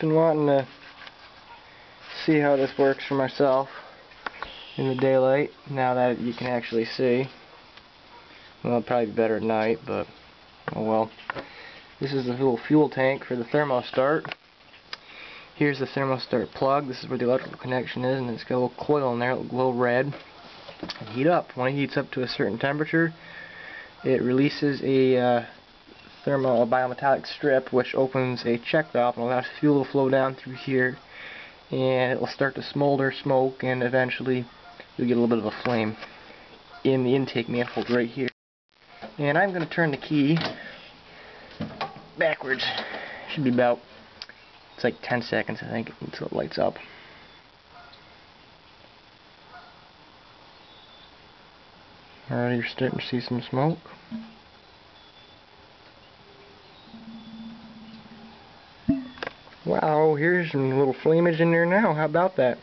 been wanting to see how this works for myself in the daylight now that you can actually see. Well, probably be better at night, but oh well. This is the little fuel tank for the thermostart. Here's the thermostart plug. This is where the electrical connection is, and it's got a little coil in there, it'll glow red, and heat up. When it heats up to a certain temperature, it releases a uh, thermal bimetallic strip, which opens a check valve and allows fuel to flow down through here, and it will start to smolder, smoke, and eventually you'll get a little bit of a flame in the intake manifold right here. And I'm going to turn the key backwards. Should be about, it's like 10 seconds I think until it lights up. Alright, you're starting to see some smoke. Wow, here's some little flamage in there now. How about that?